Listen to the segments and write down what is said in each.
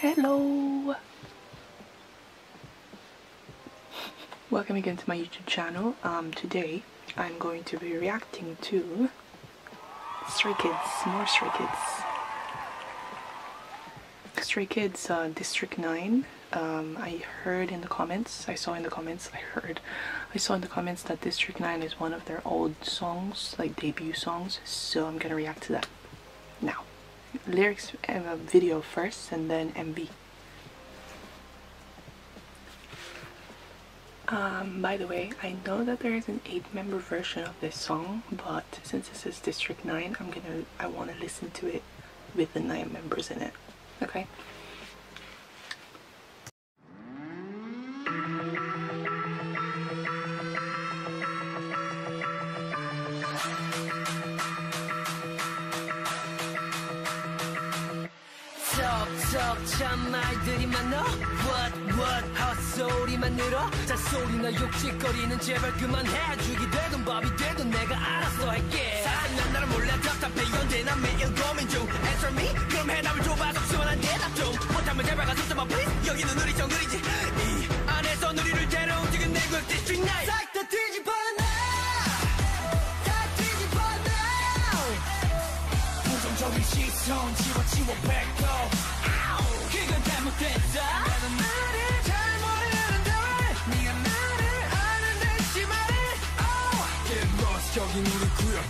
Hello! Welcome again to my YouTube channel. Um, today I'm going to be reacting to Stray Kids, more Stray Kids. Stray Kids uh, District 9. Um, I heard in the comments, I saw in the comments, I heard, I saw in the comments that District 9 is one of their old songs, like debut songs, so I'm gonna react to that now. Lyrics and a video first and then MV. Um, by the way, I know that there is an 8-member version of this song, but since this is District 9, I'm gonna, I want to listen to it with the 9 members in it. Okay? 헛소리만 늘어? 잔소리나 욕짓거리는 제발 그만해. 죽이 되든 밥이 되든 내가 알아서 할게. 사실 난 나를 몰라 답답해. 언제나 매일 고민 중. Answer me. 그럼 해답을 줘봐. 속 시원한 대답 좀. 못하면 제발 가서 써봐 please. 여기는 우리 정글이지. 이 안에서 우리를 데려 움직인 내국 District 9 싹다 뒤집어 부정적인 시선 지워 지워 뱉고 그건 잘못됐어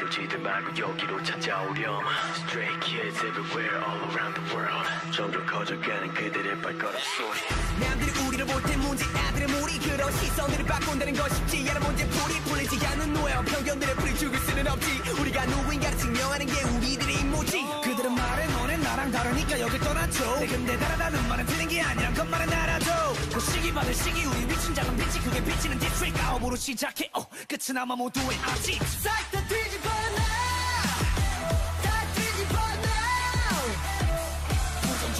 떠들지들 말고 여기로 찾아오렴. Stray kids everywhere all around the world. 점점 커져가는 그들의 발걸음 소리. 남들이 우리를 볼 때 문제 아들의 무리. 그런 시선들을 바꾼다는 건 쉽지. 않은 문제 풀이 풀리지 않는 노예와 편견들의 풀이 죽을 수는 없지. 우리가 누구인가를 증명하는 게 우리들의 임무지. 그들은 말해 너네 나랑 다르니까 여길 떠나죠 네, 근데 다르다는 말은 틀린 게 아니란 것만은 알아줘. 그 시기 받을 시기 우리 미친 작은 빛이 그게 비치는 디스트릭 아홉으로 시작해. 어, 끝은 아마 모두의 아직. 싹다 놔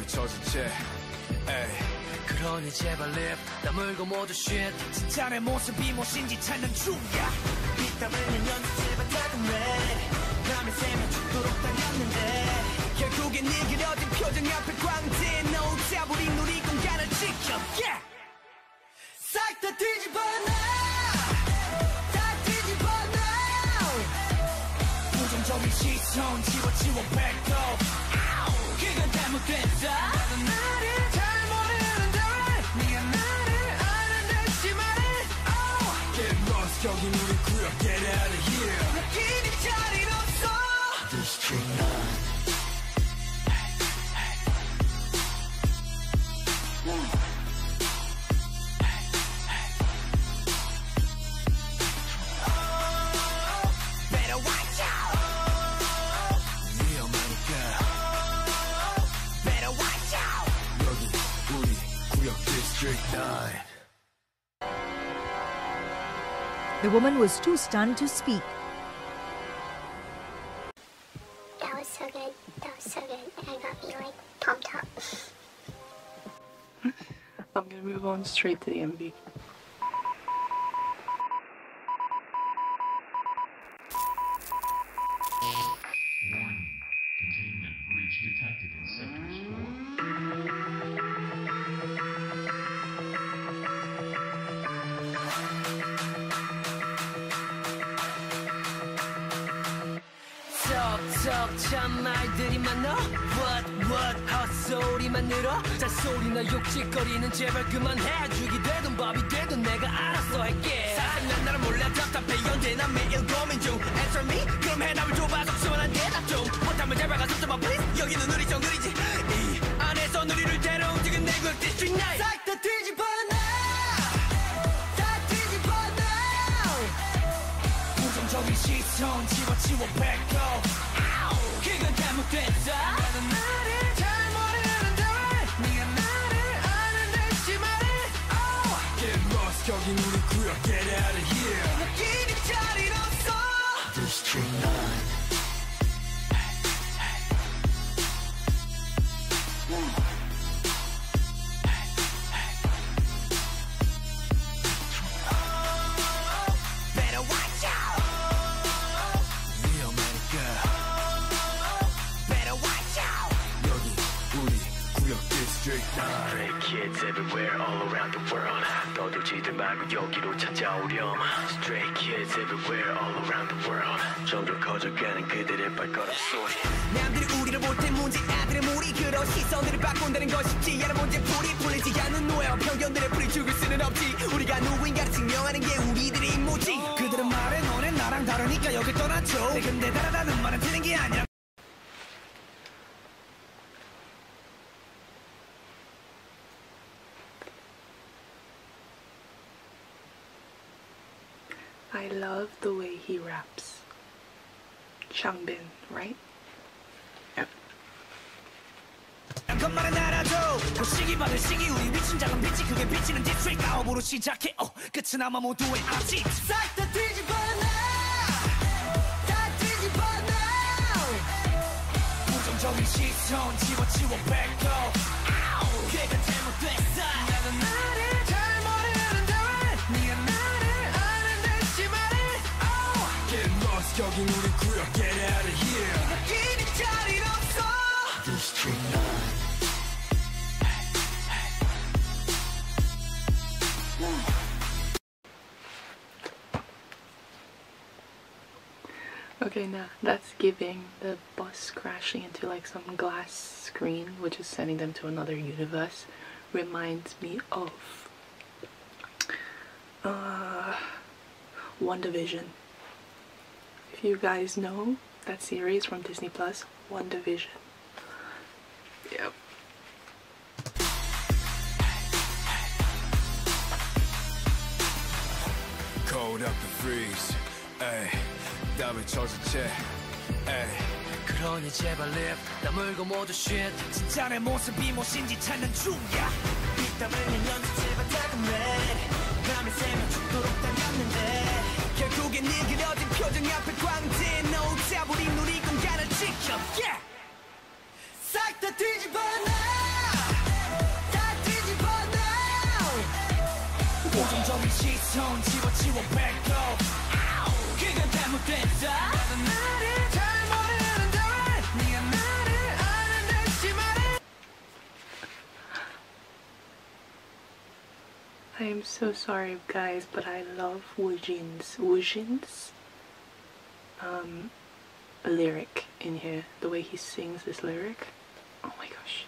이 땀을 젖은 채 에이. 그러니 제발 립 다물고 모두 shit. 진짜 내 모습이 무엇인지 찾는 중이야. 빗땀을면 연습 다듬해 밤에 새면 죽도록 달렸는데. 결국엔 네 그려진 표정 앞에 광대 doubt 우린 우리 공간을 지켜. Yeah! 싹다 뒤집어 놔다 뒤집어 놔. 부정적인 시선 지워 지워 뱉 The woman was too stunned to speak. I'm gonna move on straight to the MV. Warning. Containment breach detected in sectors 4. 척척 참 말들이 많아 What? 헛소리만 늘어? 잔소리나 욕짓거리는 제발 그만해. 죽이 되든 밥이 되든 내가 알아서 할게. 사실 난 나를 몰라. 답답해. 연대 난 매일 고민 중. Answer me. 그럼 해답을 줘봐서 시원한 대답 좀. 못하면 제발 가서 좀만 please. 여기는 우리 정글이지. 이 안에서 우리를 데려 움직인 내국 디스트릭 나이 Get out of here Kids everywhere all around the world. 떠들지들 말고 여기로 찾아오렴. Stray kids everywhere all around the world. 점점 커져가는 그들의 발걸음 소리. 남들이 우리를 볼때 문제 아들의 무리. 그런 시선들을 바꾼다는 건 쉽지. 않은 문제 풀이 풀리지 않는 노예와 편견들의 풀이 죽을 수는 없지. 우리가 누구인가를 증명하는 게 우리들의 임무지. 그들은 말해 너네 나랑 다르니까 여길 떠났죠 네, 근데 다르다는 말은 틀린 게 아니라 I love the way he raps. Changbin, right? Yep. 그것만은 알아줘 보시기 받을 시기 우리 미친 작은 빛이 그게 비치는 디스트릭 아홉으로 시작해 어 끝은 아마 모두의 아직 싹다 뒤집어 놔다 뒤집어 놔 부정적인 시선 집어치워 뱉고 아우 그건 여긴 우리 구역 Get out of here 없어 This night Okay, now that's giving the bus crashing into like some glass screen, which is sending them to another universe, reminds me of uh, WandaVision you guys know that series from Disney Plus, WandaVision. Yep. Cold up the freeze. 그러니 제발 립 모두 진짜 내 모습이 무엇인지 찾는 중이야. 제발 다듬해. 밤에 새면 죽도록 일그러진 표정 앞에 광대 No doubt 우린 우리 공간을 지켜 yeah! 싹 다 뒤집어 놔다 뒤집어 놔 부정적인 시선 집어치워 뱉고 아우, 그건 잘못됐다 나는 나를 잘 모르는데 왜 네가 나를 아는 듯이 말해 I am so sorry, guys, but I love Woojin's Woojin's um, a lyric in here. The way he sings this lyric. Oh my gosh,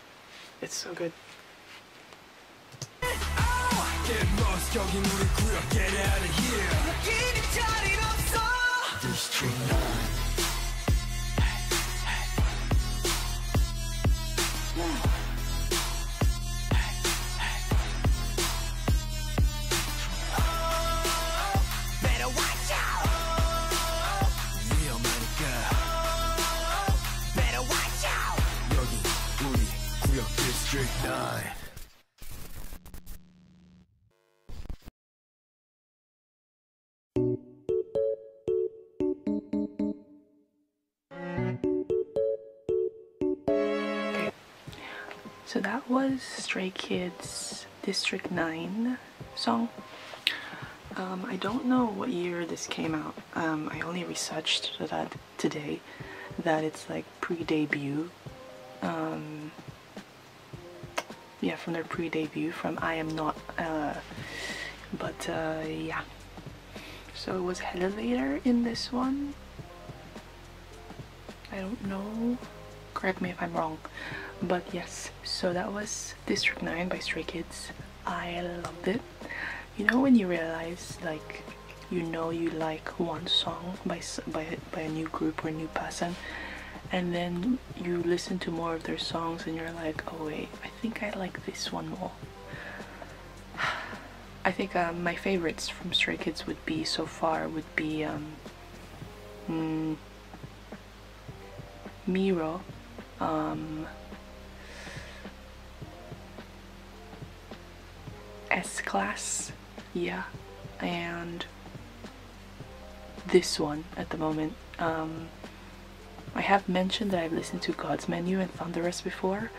it's so good. So that was Stray Kids District 9 song. Um, I don't know what year this came out. Um, I only researched that today, that it's like pre-debut. Um, yeah, from their pre-debut from I Am Not. Uh, but uh, yeah. So it was hella later in this one. I don't know. Correct me if I'm wrong. but yes so that was district 9 by stray kids. I loved it. You know when you realize like you know you like one song by by by a new group or a new person and then you listen to more of their songs and you're like oh wait i think i like this one more. I think um, my favorites from stray kids would be so far would be um, mm, MIROH um, S class, yeah, and this one at the moment. Um, I have mentioned that I've listened to God's Menu and Thunderous before,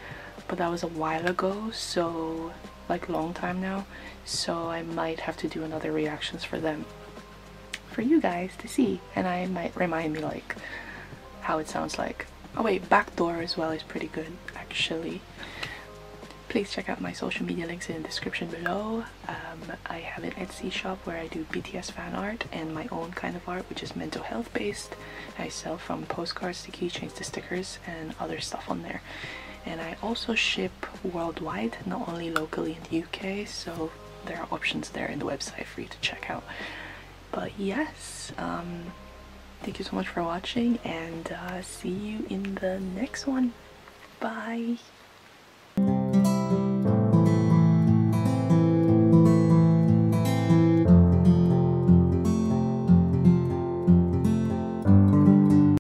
but that was a while ago, so like long time now, so I might have to do another reactions for them for you guys to see, and I might remind me like how it sounds like. Oh wait, Backdoor as well is pretty good actually. Please check out my social media links in the description below. Um, I have an Etsy shop where I do BTS fan art and my own kind of art which is mental health based. I sell from postcards to keychains to stickers and other stuff on there. And I also ship worldwide, not only locally in the UK, so there are options there in the website for you to check out. But yes, um, thank you so much for watching and uh, see you in the next one. Bye!